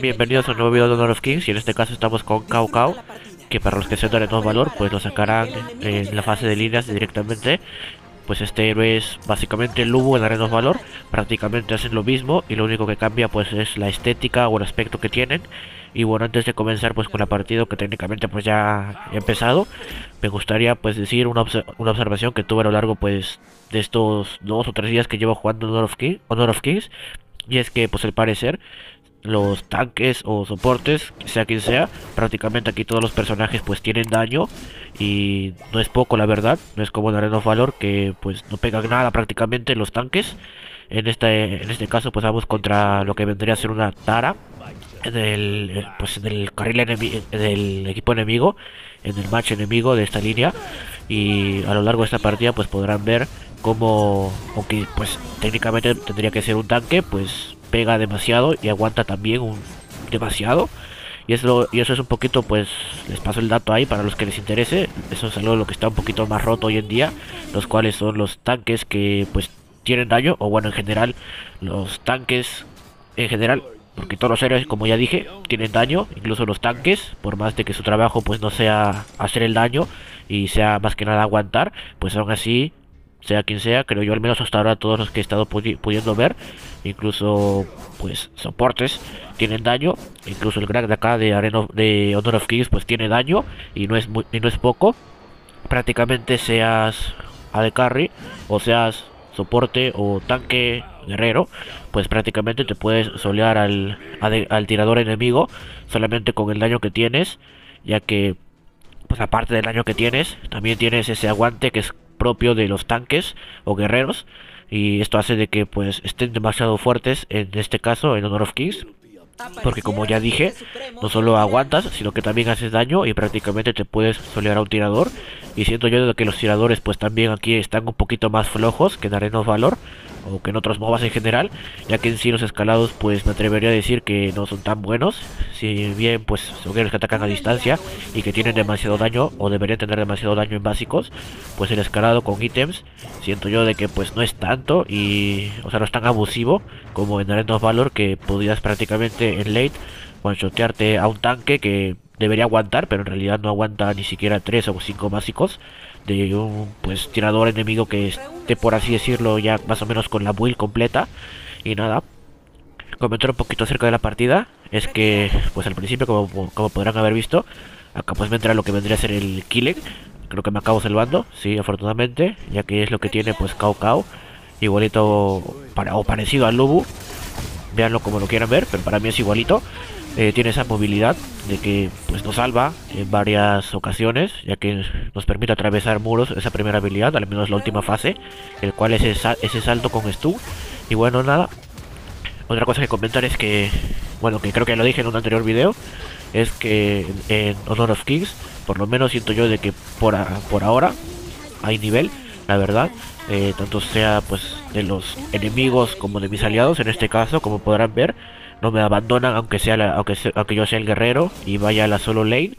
bienvenidos a un nuevo video de Honor of Kings y en este caso estamos con Cao Cao que para los que se dan todo valor pues lo sacarán en la fase de líneas directamente. Pues este héroe es básicamente el Lubu en Arena Valor prácticamente hacen lo mismo y lo único que cambia pues es la estética o el aspecto que tienen. Y bueno antes de comenzar pues con la partida que técnicamente pues ya he empezado me gustaría pues decir una, una observación que tuve a lo largo pues de estos dos o tres días que llevo jugando Honor of, King, Honor of Kings. Y es que pues al parecer los tanques o soportes, sea quien sea, prácticamente aquí todos los personajes pues tienen daño y no es poco la verdad, no es como en Arena Valor que pues no pegan nada prácticamente los tanques. En este, en este caso pues vamos contra lo que vendría a ser una Tara del, pues, del carril del equipo enemigo, en el match enemigo de esta línea y a lo largo de esta partida pues podrán ver como aunque pues técnicamente tendría que ser un tanque pues pega demasiado y aguanta también un demasiado. Y eso eso es un poquito pues les paso el dato ahí para los que les interese. Eso es algo lo que está un poquito más roto hoy en día los cuales son los tanques que pues tienen daño o bueno en general los tanques en general porque todos los héroes como ya dije tienen daño incluso los tanques por más de que su trabajo pues no sea hacer el daño y sea más que nada aguantar pues aún así sea quien sea, creo yo al menos hasta ahora todos los que he estado pudiendo ver, incluso pues soportes tienen daño, incluso el crack de acá de Arena de Honor of Kings pues tiene daño y no es muy, y no es poco. Prácticamente seas AD carry o seas soporte o tanque guerrero, pues prácticamente te puedes solear al, al tirador enemigo solamente con el daño que tienes, ya que pues aparte del daño que tienes, también tienes ese aguante que es propio de los tanques o guerreros y esto hace de que pues estén demasiado fuertes en este caso en Honor of Kings porque como ya dije no solo aguantas sino que también haces daño y prácticamente te puedes solear a un tirador y siento yo de que los tiradores pues también aquí están un poquito más flojos que en Arena Valor o que en otros MOBAs en general, ya que en sí los escalados pues me atrevería a decir que no son tan buenos, si bien pues son que atacan a distancia y que tienen demasiado daño o deberían tener demasiado daño en básicos, pues el escalado con ítems siento yo de que pues no es tanto y o sea no es tan abusivo como en Arena of Valor que podías prácticamente en late one a un tanque que debería aguantar, pero en realidad no aguanta ni siquiera 3 o 5 básicos de un pues tirador enemigo que esté por así decirlo ya más o menos con la build completa y nada. Comentar un poquito acerca de la partida. Es que pues al principio como, como podrán haber visto acá pues me entra lo que vendría a ser el killing creo que me acabo salvando sí afortunadamente ya que es lo que tiene pues Cao Cao igualito para, o parecido al Lubu. Veanlo como lo quieran ver pero para mí es igualito eh, tiene esa movilidad de que pues nos salva en varias ocasiones ya que nos permite atravesar muros esa primera habilidad al menos la última fase el cual es ese, salto con stun y bueno nada. Otra cosa que comentar es que bueno que creo que lo dije en un anterior video es que en Honor of Kings por lo menos siento yo de que por, por ahora hay nivel la verdad. Eh, tanto sea pues de los enemigos como de mis aliados en este caso como podrán ver no me abandonan aunque sea aunque, aunque yo sea el guerrero y vaya a la solo lane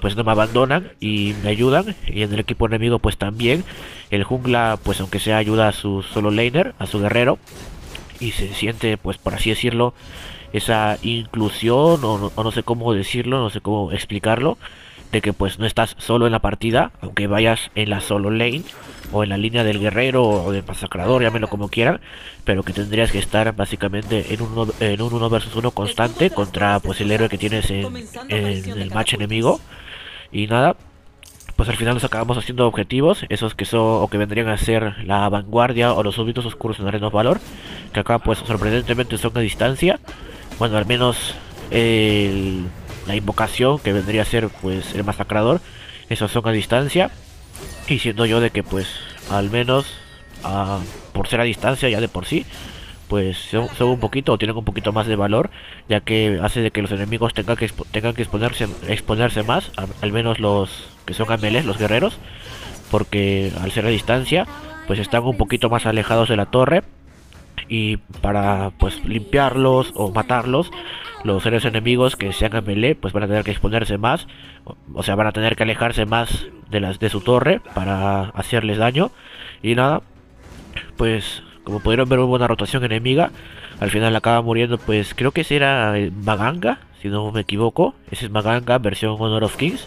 pues no me abandonan y me ayudan. Y en el equipo enemigo pues también. El jungla pues aunque sea ayuda a su solo laner a su guerrero y se siente pues por así decirlo esa inclusión o no sé cómo decirlo no sé cómo explicarlo de que pues no estás solo en la partida, aunque vayas en la solo lane o en la línea del guerrero o del masacrador, llámelo como quieran, pero que tendrías que estar básicamente en un, uno, en un 1 versus 1 constante contra pues el héroe que tienes en, el match enemigo. Y nada, pues al final nos acabamos haciendo objetivos, esos que son o que vendrían a ser la vanguardia o los súbditos oscuros en Arena Valor, que acá pues sorprendentemente son a distancia. Bueno, al menos la invocación que vendría a ser pues el masacrador esos son a distancia. Y siendo yo de que pues al menos ah, por ser a distancia ya de por sí pues son, un poquito o tienen un poquito más de valor ya que hace de que los enemigos tengan que tengan que exponerse exponerse más al, menos los que son a los guerreros porque al ser a distancia pues están un poquito más alejados de la torre y para pues limpiarlos o matarlos los seres enemigos que sean a melee pues van a tener que exponerse más o, sea van a tener que alejarse más de las de su torre para hacerles daño y nada pues como pudieron ver hubo una rotación enemiga Al final acaba muriendo, pues creo que ese era Maganga, si no me equivoco. Ese es Maganga, versión Honor of Kings.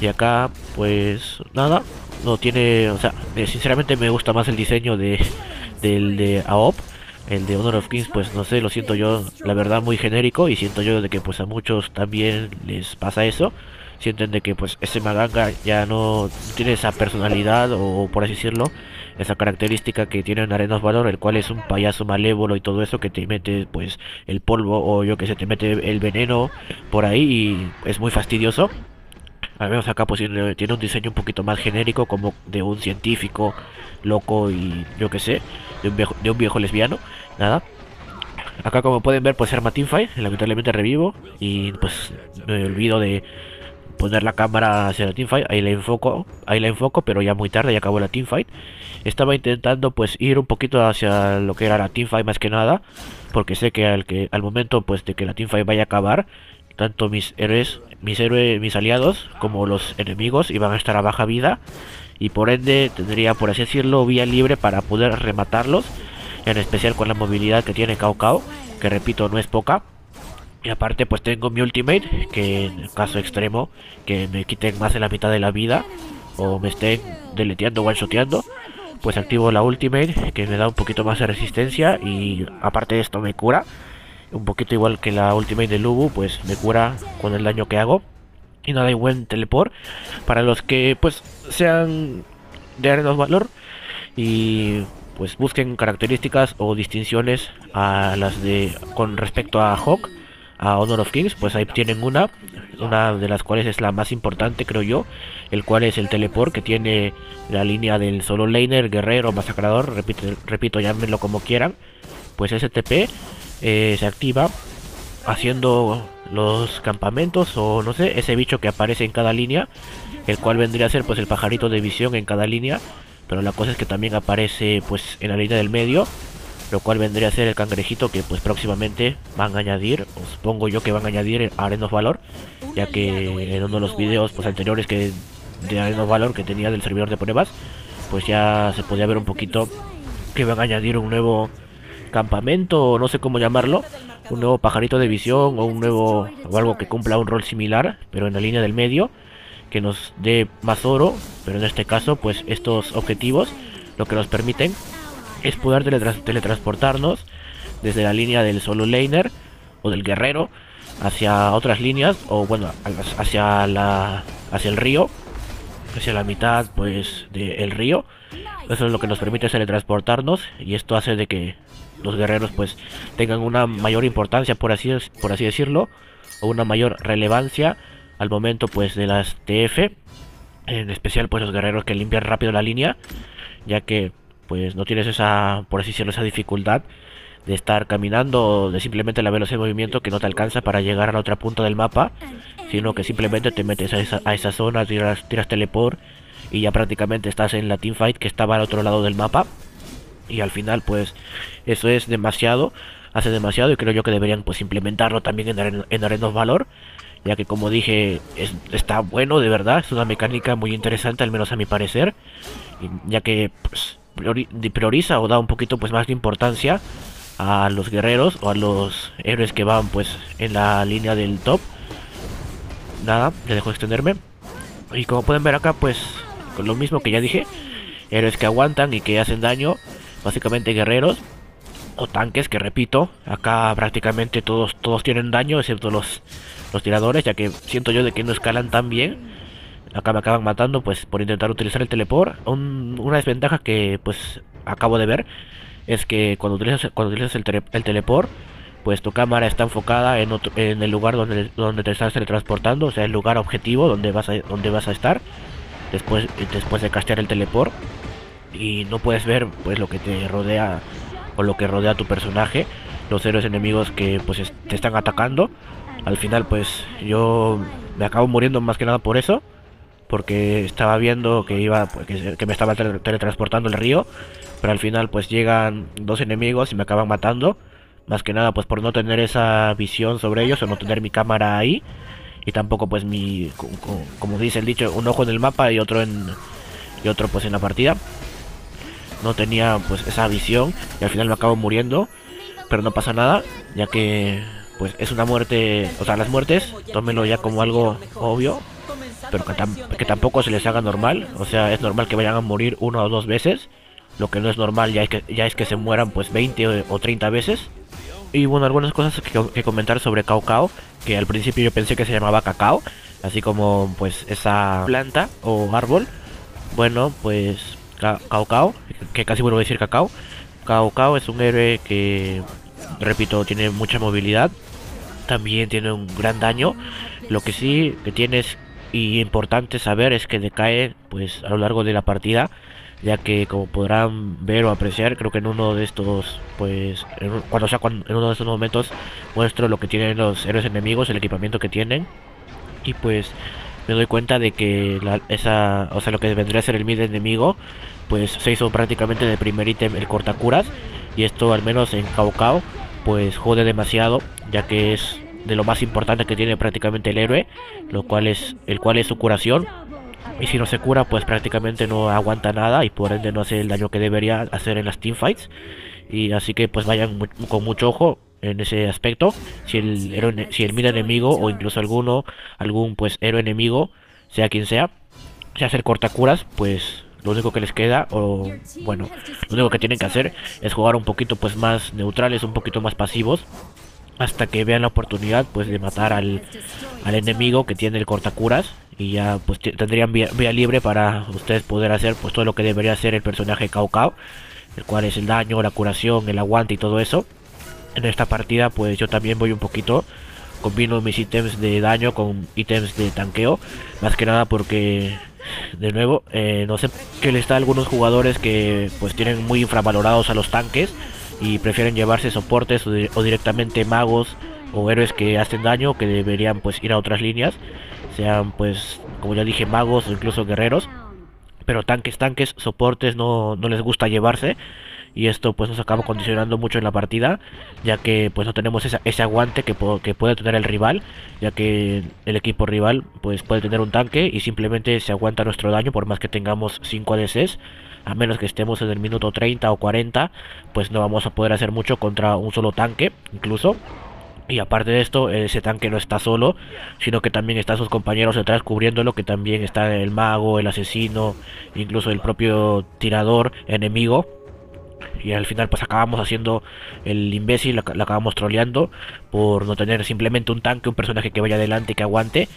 Y acá, pues nada, no tiene, o sea, eh, sinceramente me gusta más el diseño de del de AOP. El de Honor of Kings, pues no sé, lo siento yo, la verdad, muy genérico. Y siento yo de que pues a muchos también les pasa eso sienten de que pues ese Maganga ya no tiene esa personalidad o por así decirlo, esa característica que tiene en Arenas Valor, el cual es un payaso malévolo y todo eso que te mete pues el polvo o yo que sé, te mete el veneno por ahí y es muy fastidioso. Al menos acá pues tiene un diseño un poquito más genérico como de un científico loco y yo que sé, de un viejo, de un viejo lesbiano, nada. Acá como pueden ver pues arma Teamfight, lamentablemente revivo y pues me olvido de poner la cámara hacia la teamfight, ahí la enfoco, ahí la enfoco, pero ya muy tarde, ya acabó la teamfight. Estaba intentando pues ir un poquito hacia lo que era la teamfight más que nada, porque sé que al que al momento pues de que la teamfight vaya a acabar, tanto mis héroes, mis héroes, mis aliados como los enemigos iban a estar a baja vida y por ende tendría por así decirlo vía libre para poder rematarlos, en especial con la movilidad que tiene Cao Cao, que repito no es poca. Y aparte pues tengo mi ultimate, que en caso extremo, que me quiten más de la mitad de la vida o me estén deleteando o one-shoteando, pues activo la ultimate, que me da un poquito más de resistencia y aparte de esto me cura. Un poquito igual que la ultimate de Lubu, pues me cura con el daño que hago. Y nada, hay buen teleport. Para los que pues sean de arenos valor y pues busquen características o distinciones a las de con respecto a Hawk a Honor of Kings, pues ahí tienen una, una de las cuales es la más importante creo yo, el cual es el teleport que tiene la línea del solo laner, guerrero, masacrador, repito, repito llámenlo como quieran, pues ese TP eh, se activa haciendo los campamentos o no sé, ese bicho que aparece en cada línea, el cual vendría a ser pues el pajarito de visión en cada línea, pero la cosa es que también aparece pues en la línea del medio lo cual vendría a ser el cangrejito que pues próximamente van a añadir, o supongo yo que van a añadir Arenos Valor, ya que en uno de los videos pues anteriores que de Arenos Valor que tenía del servidor de pruebas, pues ya se podía ver un poquito que van a añadir un nuevo campamento no sé cómo llamarlo, un nuevo pajarito de visión o un nuevo o algo que cumpla un rol similar, pero en la línea del medio que nos dé más oro, pero en este caso pues estos objetivos lo que nos permiten es poder teletransportarnos desde la línea del solo laner o del guerrero hacia otras líneas o bueno hacia la hacia el río hacia la mitad pues del río. Eso es lo que nos permite teletransportarnos y esto hace de que los guerreros pues tengan una mayor importancia por así por así decirlo o una mayor relevancia al momento pues de las TF en especial pues los guerreros que limpian rápido la línea ya que pues no tienes esa, por así decirlo, esa dificultad de estar caminando de simplemente la velocidad de movimiento que no te alcanza para llegar a la otra punta del mapa, sino que simplemente te metes a esa, a esa zona, tiras, tiras teleport y ya prácticamente estás en la teamfight que estaba al otro lado del mapa. Y al final, pues, eso es demasiado, hace demasiado y creo yo que deberían pues implementarlo también en, en Arenos Valor, ya que como dije, está bueno de verdad, es una mecánica muy interesante, al menos a mi parecer, ya que pues prioriza o da un poquito pues más de importancia a los guerreros o a los héroes que van pues en la línea del top. Nada, le dejo extenderme. Y como pueden ver acá pues con lo mismo que ya dije, héroes que aguantan y que hacen daño, básicamente guerreros o tanques que repito, acá prácticamente todos todos tienen daño excepto los los tiradores, ya que siento yo de que no escalan tan bien acá me acaban matando pues por intentar utilizar el teleport. una desventaja que pues acabo de ver es que cuando utilizas, cuando utilizas el, el teleport pues tu cámara está enfocada en, en el lugar donde, donde te estás teletransportando, o sea el lugar objetivo donde vas a, donde vas a estar después, después de castear el teleport y no puedes ver pues lo que te rodea o lo que rodea a tu personaje, los héroes enemigos que pues te están atacando. Al final pues yo me acabo muriendo más que nada por eso porque estaba viendo que iba pues, que, me estaba teletransportando el río pero al final pues llegan dos enemigos y me acaban matando. Más que nada pues por no tener esa visión sobre ellos o no tener mi cámara ahí y tampoco pues mi como, dice el dicho un ojo en el mapa y otro en y otro pues en la partida no tenía pues esa visión y al final me acabo muriendo pero no pasa nada, ya que pues es una muerte, o sea, las muertes, tómenlo ya como algo obvio, pero que, tampoco se les haga normal, o sea, es normal que vayan a morir una o dos veces, lo que no es normal ya es que, ya es que se mueran pues 20 o 30 veces. Y bueno, algunas cosas que, comentar sobre Cao que al principio yo pensé que se llamaba cacao, así como pues esa planta o árbol. Bueno, pues Cao que casi vuelvo a decir cacao. Cao es un héroe que, repito, tiene mucha movilidad, también tiene un gran daño. Lo que sí que tienes y importante saber es que decae pues a lo largo de la partida ya que como podrán ver o apreciar creo que en uno de estos pues cuando sea cuando, en uno de estos momentos muestro lo que tienen los héroes enemigos el equipamiento que tienen y pues me doy cuenta de que esa o sea lo que vendría a ser el mid enemigo pues se hizo prácticamente de primer ítem el cortacuras y esto al menos en Cao Cao pues jode demasiado ya que es de lo más importante que tiene prácticamente el héroe lo cual es el cual es su curación y si no se cura pues prácticamente no aguanta nada y por ende no hace el daño que debería hacer en las teamfights y así que pues vayan con mucho ojo en ese aspecto. Si el héroe, si el mid enemigo o incluso alguno algún pues héroe enemigo sea quien sea se hace el cortacuras pues lo único que les queda o bueno lo único que tienen que hacer es jugar un poquito pues más neutrales un poquito más pasivos hasta que vean la oportunidad pues de matar al, al enemigo que tiene el cortacuras y ya pues tendrían vía, libre para ustedes poder hacer pues todo lo que debería hacer el personaje Cao Cao el cual es el daño, la curación, el aguante y todo eso. En esta partida pues yo también voy un poquito combino mis ítems de daño con ítems de tanqueo. Más que nada porque de nuevo eh, no sé qué le está a algunos jugadores que pues tienen muy infravalorados a los tanques y prefieren llevarse soportes o, directamente magos o héroes que hacen daño que deberían pues ir a otras líneas. Sean pues como ya dije magos o incluso guerreros pero tanques tanques soportes no, no les gusta llevarse. Y esto pues nos acaba condicionando mucho en la partida ya que pues no tenemos ese aguante que, que puede tener el rival ya que el equipo rival pues puede tener un tanque y simplemente se aguanta nuestro daño por más que tengamos 5 ADCs a menos que estemos en el minuto 30 o 40 pues no vamos a poder hacer mucho contra un solo tanque incluso y aparte de esto, ese tanque no está solo, sino que también están sus compañeros detrás cubriéndolo, que también está el mago, el asesino, incluso el propio tirador enemigo. Y al final pues acabamos haciendo el imbécil, la, acabamos troleando por no tener simplemente un tanque, un personaje que vaya adelante y que aguante,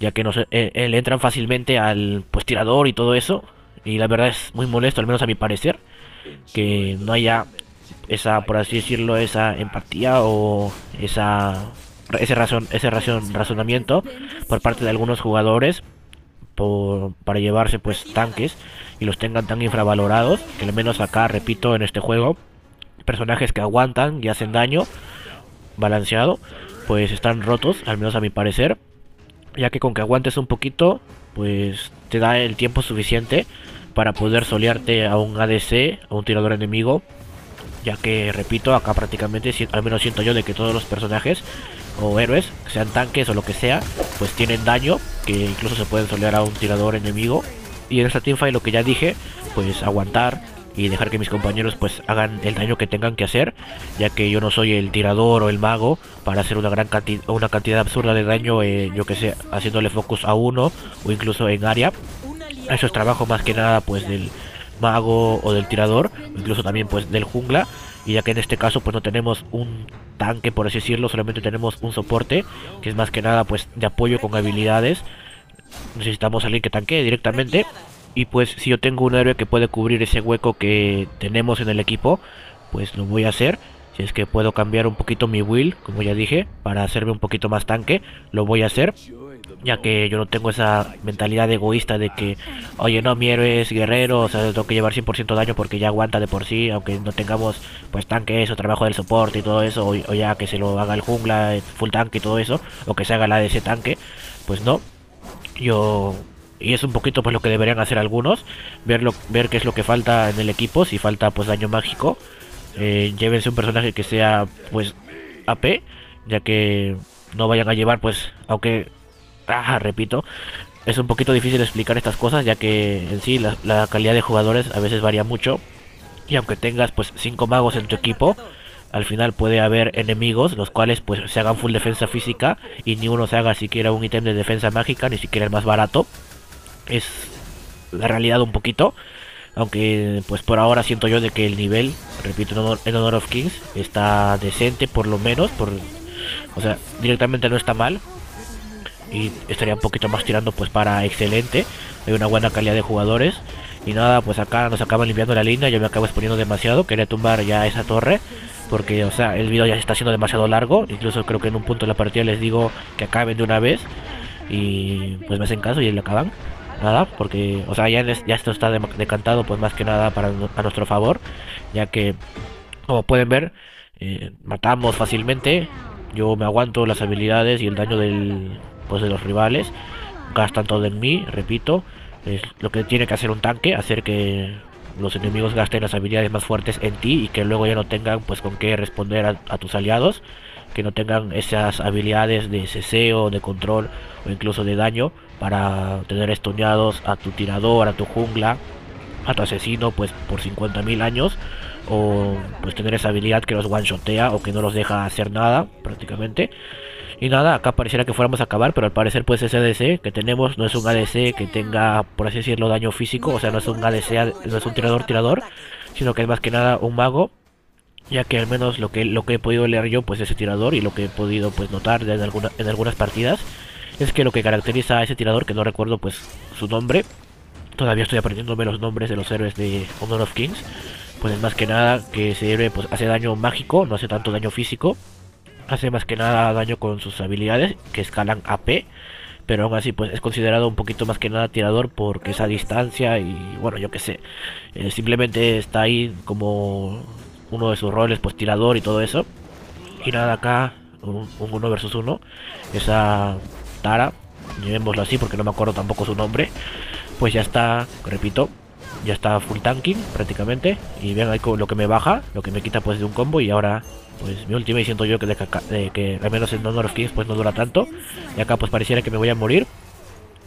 ya que no se, eh, le entran fácilmente al pues tirador y todo eso, y la verdad es muy molesto, al menos a mi parecer, que no haya esa, por así decirlo, esa empatía o esa ese razón ese razonamiento por parte de algunos jugadores para llevarse pues tanques y los tengan tan infravalorados, que al menos acá, repito, en este juego, personajes que aguantan y hacen daño, balanceado, pues están rotos, al menos a mi parecer, ya que con que aguantes un poquito, pues te da el tiempo suficiente para poder solearte a un ADC, a un tirador enemigo, ya que, repito, acá prácticamente, al menos siento yo de que todos los personajes o héroes, sean tanques o lo que sea, pues tienen daño, que incluso se pueden solear a un tirador enemigo y en esta teamfight lo que ya dije, pues aguantar y dejar que mis compañeros pues hagan el daño que tengan que hacer, ya que yo no soy el tirador o el mago para hacer una gran cantidad, una cantidad absurda de daño, yo que sé, haciéndole focus a uno o incluso en área. Eso es trabajo más que nada pues del mago o del tirador, incluso también pues del jungla, y ya que en este caso pues no tenemos un tanque por así decirlo, solamente tenemos un soporte, que es más que nada pues de apoyo con habilidades necesitamos alguien que tanquee directamente. Y pues si yo tengo un héroe que puede cubrir ese hueco que tenemos en el equipo, pues lo voy a hacer. Si es que puedo cambiar un poquito mi will, como ya dije, para hacerme un poquito más tanque, lo voy a hacer. Ya que yo no tengo esa mentalidad egoísta de que, oye, no, mi héroe es guerrero, o sea, tengo que llevar 100% daño porque ya aguanta de por sí, aunque no tengamos pues tanques o trabajo del soporte y todo eso, o, ya que se lo haga el jungla, full tanque y todo eso, o que se haga la de ese tanque, pues no, yo y es un poquito pues lo que deberían hacer algunos verlo ver qué es lo que falta en el equipo si falta pues daño mágico. Eh, llévense un personaje que sea pues AP ya que no vayan a llevar pues aunque ah, repito es un poquito difícil explicar estas cosas ya que en sí la, calidad de jugadores a veces varía mucho y aunque tengas pues cinco magos en tu equipo al final puede haber enemigos los cuales pues se hagan full defensa física y ni uno se haga siquiera un ítem de defensa mágica, ni siquiera el más barato. Es la realidad un poquito. Aunque pues por ahora siento yo de que el nivel, repito, en Honor, of Kings está decente por lo menos. Por, o sea, directamente no está mal. Y estaría un poquito más tirando pues para excelente. Hay una buena calidad de jugadores. Y nada, pues acá nos acaban limpiando la línea. Yo me acabo exponiendo demasiado. Quería tumbar ya esa torre. Porque, o sea, el video ya está siendo demasiado largo. Incluso creo que en un punto de la partida les digo que acaben de una vez. Y pues me hacen caso y le acaban. Nada, porque, o sea, ya, esto está decantado, pues más que nada para a nuestro favor. Ya que, como pueden ver, eh, matamos fácilmente. Yo me aguanto las habilidades y el daño del, pues, de los rivales. Gastan todo en mí, repito. Es lo que tiene que hacer un tanque, hacer que los enemigos gasten las habilidades más fuertes en ti y que luego ya no tengan pues con qué responder a, tus aliados, que no tengan esas habilidades de ceseo, de control o incluso de daño para tener estuñados a tu tirador, a tu jungla, a tu asesino pues por 50.000 años o pues tener esa habilidad que los one shotea o que no los deja hacer nada prácticamente y nada, acá pareciera que fuéramos a acabar, pero al parecer pues ese ADC que tenemos no es un ADC que tenga, por así decirlo, daño físico, o sea, no es un ADC, no es un tirador tirador, sino que es más que nada un mago, ya que al menos lo que lo que he podido leer yo pues ese tirador y lo que he podido pues notar en, alguna, en algunas partidas es que lo que caracteriza a ese tirador, que no recuerdo pues su nombre, todavía estoy aprendiéndome los nombres de los héroes de Honor of Kings, pues es más que nada que ese héroe pues hace daño mágico, no hace tanto daño físico, hace más que nada daño con sus habilidades que escalan AP pero aún así pues es considerado un poquito más que nada tirador porque esa distancia y bueno yo que sé. Eh, simplemente está ahí como uno de sus roles pues tirador y todo eso. Y nada acá un, uno versus uno esa Tara llevémoslo así porque no me acuerdo tampoco su nombre pues ya está repito ya está full tanking prácticamente y vean ahí lo que me baja lo que me quita pues de un combo y ahora pues mi ultimate siento yo que, que al menos en Honor of Kings pues no dura tanto. Y acá pues pareciera que me voy a morir.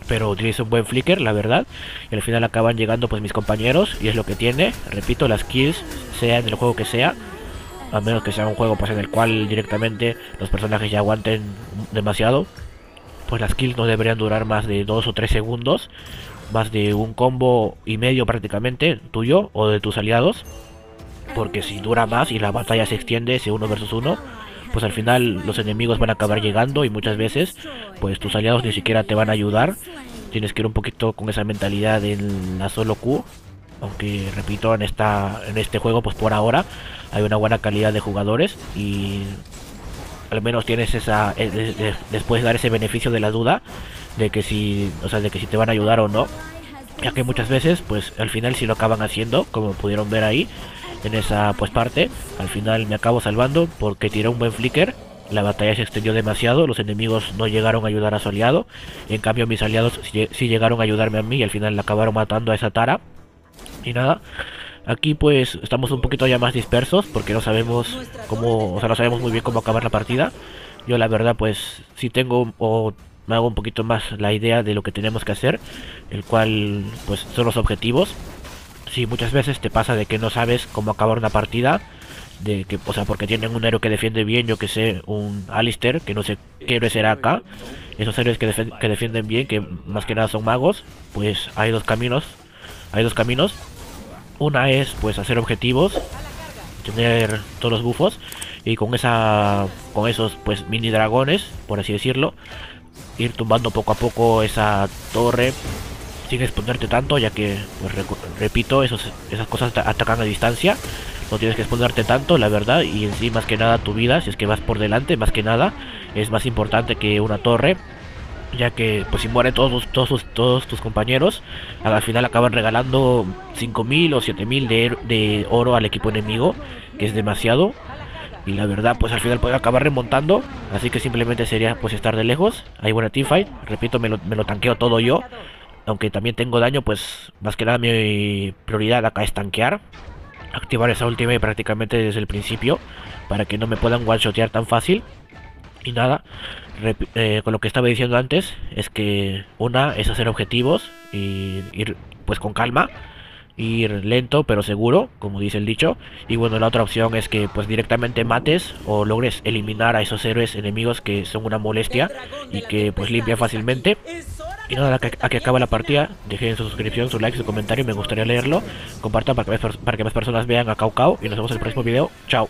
Pero utilizo un buen flicker, la verdad. Y al final acaban llegando pues mis compañeros. Y es lo que tiene. Repito, las kills, sea en el juego que sea. A menos que sea un juego pues en el cual directamente los personajes ya aguanten demasiado. Pues las kills no deberían durar más de 2 o 3 segundos. Más de un combo y medio prácticamente tuyo o de tus aliados porque si dura más y la batalla se extiende ese uno versus uno, pues al final los enemigos van a acabar llegando y muchas veces pues tus aliados ni siquiera te van a ayudar. Tienes que ir un poquito con esa mentalidad en la solo Q. Aunque repito, en esta en este juego pues por ahora hay una buena calidad de jugadores y al menos tienes esa eh, después de dar ese beneficio de la duda de que si, o sea, de que si te van a ayudar o no. Ya que muchas veces pues al final si lo acaban haciendo, como pudieron ver ahí, en esa pues parte. Al final me acabo salvando porque tiré un buen flicker. La batalla se extendió demasiado, los enemigos no llegaron a ayudar a su aliado. En cambio mis aliados sí, llegaron a ayudarme a mí y al final le acabaron matando a esa Tara. Y nada, aquí pues estamos un poquito ya más dispersos porque no sabemos cómo, o sea, no sabemos muy bien cómo acabar la partida. Yo la verdad pues si tengo o me hago un poquito más la idea de lo que tenemos que hacer, el cual pues son los objetivos sí, muchas veces te pasa de que no sabes cómo acabar una partida. De que, o sea, porque tienen un héroe que defiende bien, yo que sé, un Alistair, que no sé qué héroe será acá. Esos héroes que, que defienden bien, que más que nada son magos, pues hay dos caminos. Hay dos caminos. Una es pues hacer objetivos, tener todos los bufos y con esa con esos pues mini dragones, por así decirlo, ir tumbando poco a poco esa torre sin exponerte tanto, ya que, pues repito, esas cosas atacan a distancia. No tienes que exponerte tanto, la verdad, y en sí, más que nada, tu vida, si es que vas por delante, más que nada, es más importante que una torre. Ya que, pues si mueren todos, todos, todos tus compañeros, al final acaban regalando 5000 o 7000 de, de oro al equipo enemigo, que es demasiado. Y la verdad, pues al final puede acabar remontando. Así que simplemente sería pues estar de lejos. Hay buena teamfight. Repito, me lo, me lo tanqueo todo yo aunque también tengo daño, pues más que nada mi prioridad acá es tanquear. Activar esa ultimate prácticamente desde el principio para que no me puedan one-shotear tan fácil. Y nada, eh, con lo que estaba diciendo antes, es que una es hacer objetivos y ir pues con calma. Ir lento pero seguro, como dice el dicho. Y bueno, la otra opción es que pues directamente mates o logres eliminar a esos héroes enemigos que son una molestia y que pues limpia fácilmente. Y nada, a que, a que acabe la partida, dejen su suscripción, su like, su comentario, me gustaría leerlo. Compartan para que, más, para que más personas vean a Cao Cao y nos vemos en el próximo video. Chao.